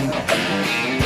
Música